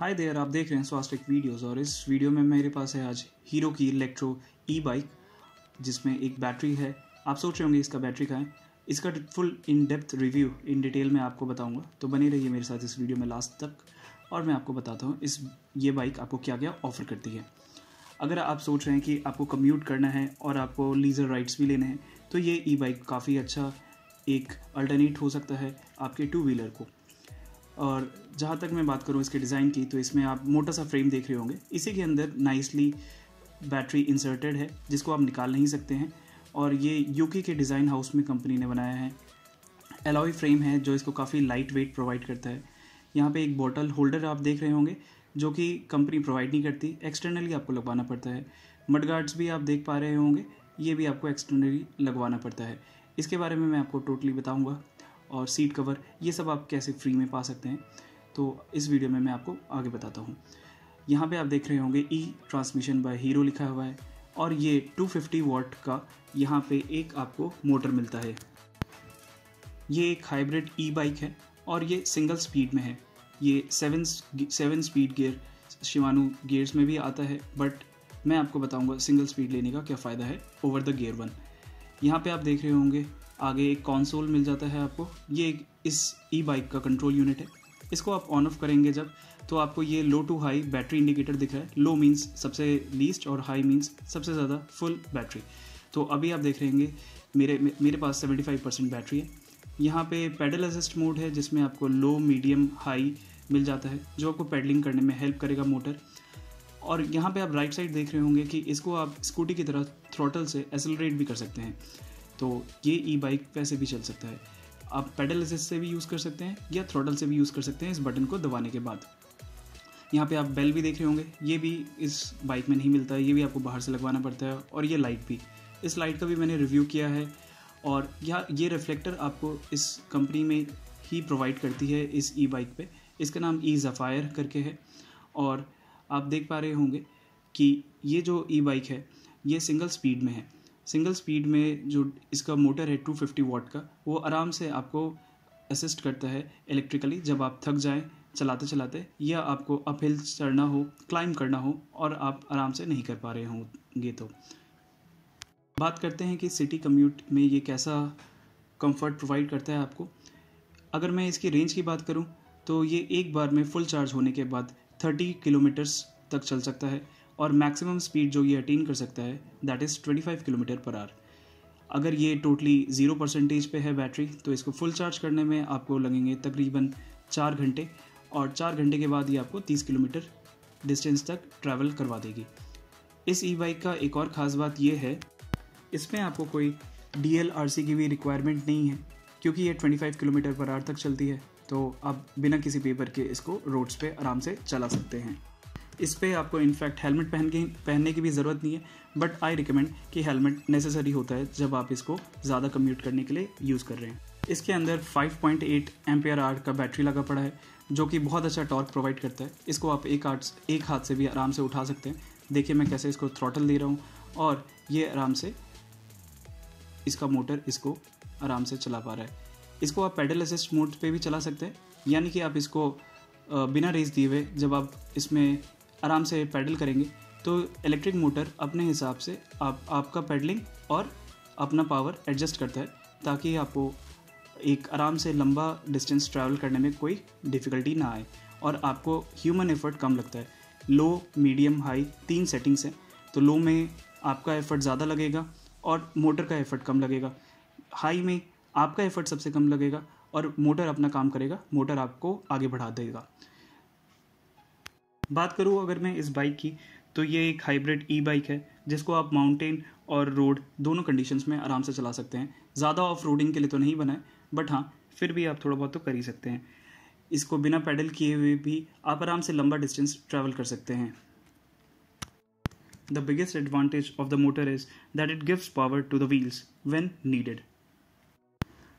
Hi there आप देख रहे हैं स्वास्टिक वीडियोस और इस वीडियो में मेरे पास है आज हीरो की इलेक्ट्रो ई बाइक जिसमें एक बैटरी है। आप सोच रहे होंगे इसका बैटरी का है? इसका full in depth review in detail में आपको बताऊँगा। तो बने रहिए मेरे साथ इस वीडियो में लास्ट तक और मैं आपको बताता हूँ इस, ये बाइक आपको क्या क्या ऑफ़र करती है। अगर आप सोच रहे हैं कि आपको कम्यूट करना है और आपको लीजर राइड्स भी लेने हैं तो ये ई बाइक काफ़ी अच्छा एक अल्टरनेट हो सकता है आपके टू व्हीलर को। और जहाँ तक मैं बात करूँ इसके डिज़ाइन की तो इसमें आप मोटा सा फ्रेम देख रहे होंगे। इसी के अंदर नाइसली बैटरी इंसर्टेड है, जिसको आप निकाल नहीं सकते हैं। और ये यूके के डिज़ाइन हाउस में कंपनी ने बनाया है। एलॉय फ्रेम है, जो इसको काफ़ी लाइट वेट प्रोवाइड करता है। यहाँ पे एक बॉटल होल्डर आप देख रहे होंगे, जो कि कंपनी प्रोवाइड नहीं करती एक्सटर्नली आपको लगवाना पड़ता है। मड गार्ड्स भी आप देख पा रहे होंगे, ये भी आपको एक्सटर्नली लगवाना पड़ता है। इसके बारे में मैं आपको टोटली बताऊँगा। और सीट कवर ये सब आप कैसे फ्री में पा सकते हैं? तो इस वीडियो में मैं आपको आगे बताता हूँ। यहाँ पे आप देख रहे होंगे ई ट्रांसमिशन बाय हीरो लिखा हुआ है और ये 250 वॉट का यहाँ पे एक आपको मोटर मिलता है। ये एक हाइब्रिड ई बाइक है और ये सिंगल स्पीड में है। ये सेवन सेवन स्पीड गियर शिवानू गियर्स में भी आता है बट मैं आपको बताऊँगा सिंगल स्पीड लेने का क्या फ़ायदा है ओवर द गियर वन यहाँ पे आप देख रहे होंगे आगे एक कॉन्सोल मिल जाता है आपको। ये इस ई बाइक का कंट्रोल यूनिट है। इसको आप ऑन ऑफ़ करेंगे जब तो आपको ये low to high battery indicator दिख रहा है। लो मीन्स सबसे लीस्ट और हाई मीन्स सबसे ज़्यादा फुल बैटरी तो अभी आप देख रहे रहेंगे मेरे मेरे पास 75 परसेंट बैटरी है। यहाँ पे पेडल असिस्ट मोड है, जिसमें आपको लो मीडियम हाई मिल जाता है, जो आपको पेडलिंग करने में हेल्प करेगा मोटर और यहाँ पे आप राइट साइड देख रहे होंगे कि इसको आप स्कूटी की तरह थ्रोटल से एसलरेट भी कर सकते हैं। तो ये ई बाइक वैसे भी चल सकता है। आप पेडल असिस्ट से भी यूज़ कर सकते हैं या थ्रोटल से भी यूज़ कर सकते हैं इस बटन को दबाने के बाद। यहाँ पे आप बेल भी देख रहे होंगे। ये भी इस बाइक में नहीं मिलता है, ये भी आपको बाहर से लगवाना पड़ता है और ये लाइट भी। इस लाइट का भी मैंने रिव्यू किया है और यह ये रिफ्लेक्टर आपको इस कंपनी में ही प्रोवाइड करती है इस ई बाइक पे। इसका नाम ई जफ़ायर करके है और आप देख पा रहे होंगे कि ये जो ई बाइक है, ये सिंगल स्पीड में है। सिंगल स्पीड में जो इसका मोटर है 250 वाट का, वो आराम से आपको असिस्ट करता है इलेक्ट्रिकली जब आप थक जाएँ, चलाते चलाते, या आपको अप हिल चढ़ना हो क्लाइंब करना हो, और आप आराम से नहीं कर पा रहे होंगे तो। बात करते हैं कि सिटी कम्यूट में ये कैसा कंफर्ट प्रोवाइड करता है आपको। अगर मैं इसकी रेंज की बात करूँ तो ये एक बार में फुल चार्ज होने के बाद 30 किलोमीटर्स तक चल सकता है। और मैक्सिमम स्पीड जो ये अटेन कर सकता है that is 25 kilometre per hour अगर ये टोटली ज़ीरो परसेंटेज पे है बैटरी तो इसको फुल चार्ज करने में आपको लगेंगे तकरीबन चार घंटे और चार घंटे के बाद ये आपको 30 किलोमीटर डिस्टेंस तक ट्रैवल करवा देगी। इस ई बाइक का एक और ख़ास बात ये है, इसमें आपको कोई डी एल आर सी की भी रिक्वायरमेंट नहीं है, क्योंकि ये 25 किलोमीटर पर आर तक चलती है तो आप बिना किसी पेपर के इसको रोड्स पे आराम से चला सकते हैं। इस पर आपको इनफैक्ट हेलमेट पहन के, पहनने की भी ज़रूरत नहीं है बट आई रिकमेंड कि हेलमेट नेसेसरी होता है जब आप इसको ज़्यादा कम्यूट करने के लिए यूज़ कर रहे हैं। इसके अंदर 5.8 पॉइंट एम्पेयर आर का बैटरी लगा पड़ा है, जो कि बहुत अच्छा टॉर्क प्रोवाइड करता है। इसको आप एक हाथ एक हाथ से भी आराम से उठा सकते हैं। देखिए मैं कैसे इसको थ्रॉटल दे रहा हूँ, और ये आराम से इसका मोटर इसको आराम से चला पा रहा है। इसको आप पेडल असिस्ट मोड पे भी चला सकते हैं, यानी कि आप इसको बिना रेस दिए हुए जब आप इसमें आराम से पैडल करेंगे तो इलेक्ट्रिक मोटर अपने हिसाब से आप, आपका पैडलिंग और अपना पावर एडजस्ट करता है, ताकि आपको एक आराम से लंबा डिस्टेंस ट्रैवल करने में कोई डिफ़िकल्टी ना आए और आपको ह्यूमन एफर्ट कम लगता है। लो मीडियम हाई तीन सेटिंग्स हैं तो लो में आपका एफर्ट ज़्यादा लगेगा और मोटर का एफर्ट कम लगेगा। हाई में आपका एफर्ट सबसे कम लगेगा और मोटर अपना काम करेगा मोटर आपको आगे बढ़ा देगा। बात करूँ अगर मैं इस बाइक की तो ये एक हाइब्रिड ई बाइक है, जिसको आप माउंटेन और रोड दोनों कंडीशंस में आराम से चला सकते हैं। ज़्यादा ऑफ़ रोडिंग के लिए तो नहीं बनाए बट हाँ फिर भी आप थोड़ा बहुत तो कर ही सकते हैं। इसको बिना पैडल किए हुए भी आप आराम से लंबा डिस्टेंस ट्रैवल कर सकते हैं। The biggest advantage of the motor is that it gives power to the wheels when needed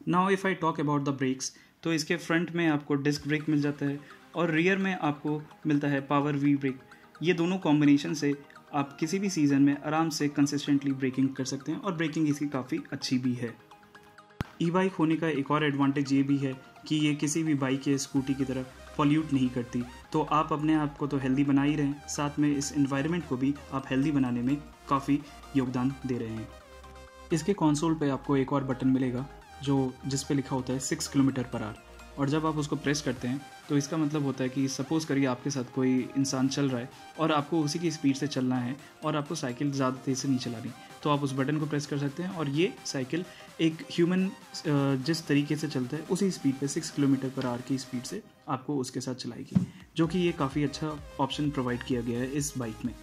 now if I talk about the brakes तो इसके फ्रंट में आपको डिस्क ब्रेक मिल जाता है और रियर में आपको मिलता है पावर वी ब्रेक ये दोनों कॉम्बिनेशन से आप किसी भी सीज़न में आराम से कंसिस्टेंटली ब्रेकिंग कर सकते हैं और ब्रेकिंग इसकी काफ़ी अच्छी भी है। ई बाइक होने का एक और एडवांटेज ये भी है कि ये किसी भी बाइक या स्कूटी की तरह पॉल्यूट नहीं करती। तो आप अपने आप को तो हेल्दी बना ही रहें, साथ में इस इन्वायरमेंट को भी आप हेल्दी बनाने में काफ़ी योगदान दे रहे हैं। इसके कॉन्सोल पे आपको एक और बटन मिलेगा, जो जिस पे लिखा होता है सिक्स किलोमीटर पर आर और जब आप उसको प्रेस करते हैं तो इसका मतलब होता है कि सपोज़ करिए आपके साथ कोई इंसान चल रहा है और आपको उसी की स्पीड से चलना है और आपको साइकिल ज़्यादा तेज़ से नहीं चलानी तो आप उस बटन को प्रेस कर सकते हैं और ये साइकिल एक ह्यूमन जिस तरीके से चलता है, उसी स्पीड पे सिक्स किलोमीटर पर आर की स्पीड से आपको उसके साथ चलाएगी, जो कि ये काफ़ी अच्छा ऑप्शन प्रोवाइड किया गया है इस बाइक में।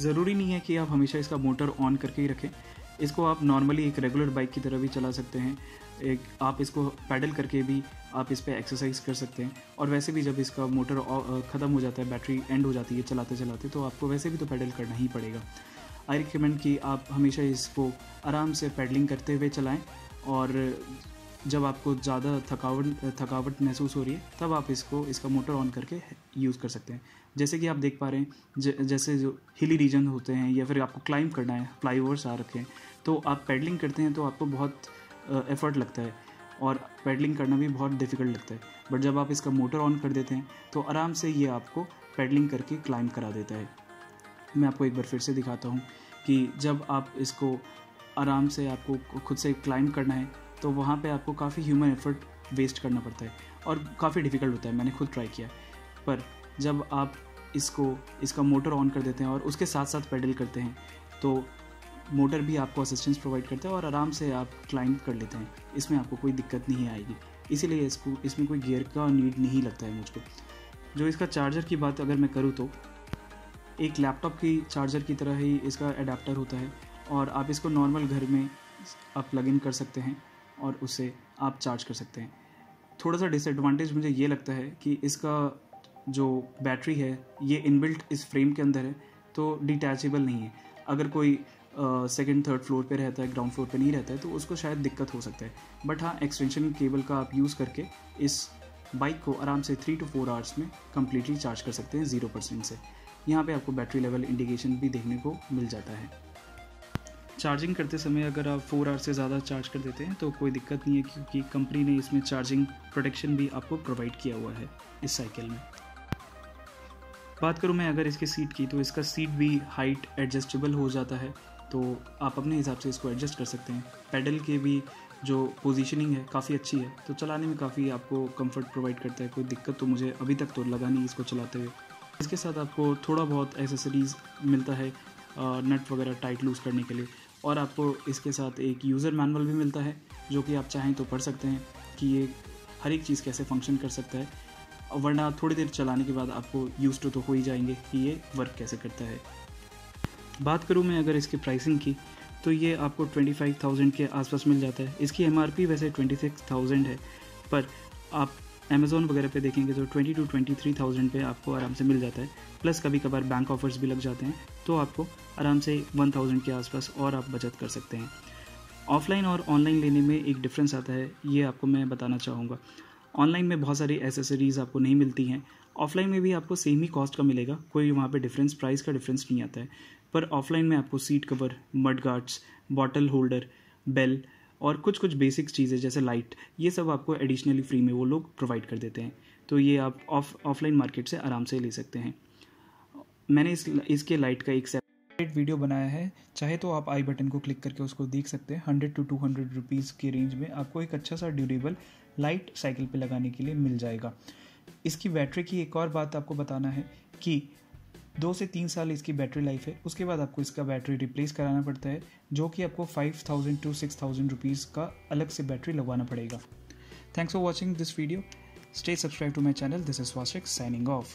ज़रूरी नहीं है कि आप हमेशा इसका मोटर ऑन करके ही रखें इसको आप नॉर्मली एक रेगुलर बाइक की तरह भी चला सकते हैं। एक, आप इसको पैडल करके भी आप इस पर एक्सरसाइज कर सकते हैं। और वैसे भी जब इसका मोटर ख़त्म हो जाता है बैटरी एंड हो जाती है चलाते चलाते तो आपको वैसे भी तो पैडल करना ही पड़ेगा। आई रिकमेंड कि आप हमेशा इसको आराम से पैडलिंग करते हुए चलाएँ और जब आपको ज़्यादा थकावट थकावट महसूस हो रही है, तब आप इसको, इसका मोटर ऑन करके यूज़ कर सकते हैं। जैसे कि आप देख पा रहे हैं जैसे जो हिली रीजन होते हैं या फिर आपको क्लाइंब करना है फ्लाई आ रखे हैं तो आप पैडलिंग करते हैं तो आपको बहुत एफर्ट लगता है और पैडलिंग करना भी बहुत डिफ़िकल्ट लगता है। बट जब आप इसका मोटर ऑन कर देते हैं तो आराम से ये आपको पैडलिंग करके क्लाइंब करा देता है। मैं आपको एक बार फिर से दिखाता हूँ कि जब आप इसको आराम से आपको खुद से क्लाइंब करना है तो वहाँ पे आपको काफ़ी ह्यूमन एफर्ट वेस्ट करना पड़ता है और काफ़ी डिफ़िकल्ट होता है, मैंने खुद ट्राई किया। पर जब आप इसको, इसका मोटर ऑन कर देते हैं और उसके साथ साथ पेडल करते हैं तो मोटर भी आपको असिस्टेंस प्रोवाइड करता है और आराम से आप क्लाइंब कर लेते हैं। इसमें आपको कोई दिक्कत नहीं आएगी। इसीलिए इसको, इसमें कोई गियर का नीड नहीं लगता है मुझको। जो इसका चार्जर की बात अगर मैं करूँ तो एक लैपटॉप की चार्जर की तरह ही इसका अडेप्टर होता है और आप इसको नॉर्मल घर में आप प्लग इन कर सकते हैं। और उसे आप चार्ज कर सकते हैं। थोड़ा सा डिसएडवांटेज मुझे ये लगता है कि इसका जो बैटरी है, ये इनबिल्ट इस फ्रेम के अंदर है तो डिटैचेबल नहीं है। अगर कोई सेकेंड थर्ड फ्लोर पे रहता है ग्राउंड फ्लोर पे नहीं रहता है तो उसको शायद दिक्कत हो सकता है। बट हाँ एक्सटेंशन केबल का आप यूज़ करके इस बाइक को आराम से थ्री टू फोर आवर्स में कम्प्लीटली चार्ज कर सकते हैं ज़ीरो परसेंट से। यहाँ पे आपको बैटरी लेवल इंडिकेशन भी देखने को मिल जाता है। चार्जिंग करते समय अगर आप फोर आवर से ज़्यादा चार्ज कर देते हैं तो कोई दिक्कत नहीं है क्योंकि कंपनी ने इसमें चार्जिंग प्रोटेक्शन भी आपको प्रोवाइड किया हुआ है इस साइकिल में। बात करूँ मैं अगर इसकी सीट की तो इसका सीट भी हाइट एडजस्टेबल हो जाता है तो आप अपने हिसाब से इसको एडजस्ट कर सकते हैं। पैडल के भी जो पोजीशनिंग है, काफ़ी अच्छी है तो चलाने में काफ़ी आपको कंफर्ट प्रोवाइड करता है। कोई दिक्कत तो मुझे अभी तक तो लगा नहीं इसको चलाते हुए। इसके साथ आपको थोड़ा बहुत एसेसरीज़ मिलता है नट वगैरह टाइट लूज़ करने के लिए। और आपको इसके साथ एक यूज़र मैनुअल भी मिलता है जो कि आप चाहें तो पढ़ सकते हैं कि ये हर एक चीज़ कैसे फ़ंक्शन कर सकता है। वरना थोड़ी देर चलाने के बाद आपको यूज़ तो, तो हो ही जाएँगे कि ये वर्क कैसे करता है। बात करूँ मैं अगर इसकी प्राइसिंग की तो ये आपको 25,000 के आसपास मिल जाता है। इसकी एमआरपी वैसे 26,000 है पर आप अमेज़ोन वगैरह पे देखेंगे तो 20 टू 23,000 पे आपको आराम से मिल जाता है। प्लस कभी कभार बैंक ऑफर्स भी लग जाते हैं तो आपको आराम से 1,000 के आसपास और आप बचत कर सकते हैं। ऑफलाइन और ऑनलाइन लेने में एक डिफरेंस आता है ये आपको मैं बताना चाहूँगा। ऑनलाइन में बहुत सारी एसेसरीज़ आपको नहीं मिलती हैं। ऑफलाइन में भी आपको सेम ही कॉस्ट का मिलेगा कोई वहाँ पे डिफरेंस प्राइस का डिफरेंस नहीं आता है। पर ऑफलाइन में आपको seat cover mud guards bottle holder bell और कुछ कुछ बेसिक्स चीज़ें जैसे लाइट ये सब आपको एडिशनली फ्री में वो लोग प्रोवाइड कर देते हैं। तो ये आप ऑफ़ ऑफलाइन मार्केट से आराम से ले सकते हैं। मैंने इस, इसके लाइट का एक सेपरेट वीडियो बनाया है। चाहे तो आप आई बटन को क्लिक करके उसको देख सकते हैं। Hundred to two hundred rupees के रेंज में आपको एक अच्छा सा ड्यूरेबल लाइट साइकिल पे लगाने के लिए मिल जाएगा। इसकी बैटरी की एक और बात आपको बताना है कि दो से तीन साल इसकी बैटरी लाइफ है। उसके बाद आपको इसका बैटरी रिप्लेस कराना पड़ता है, जो कि आपको five thousand to six thousand rupees का अलग से बैटरी लगवाना पड़ेगा। Thanks for watching this video stay subscribe to my channel this is वॉशिक signing of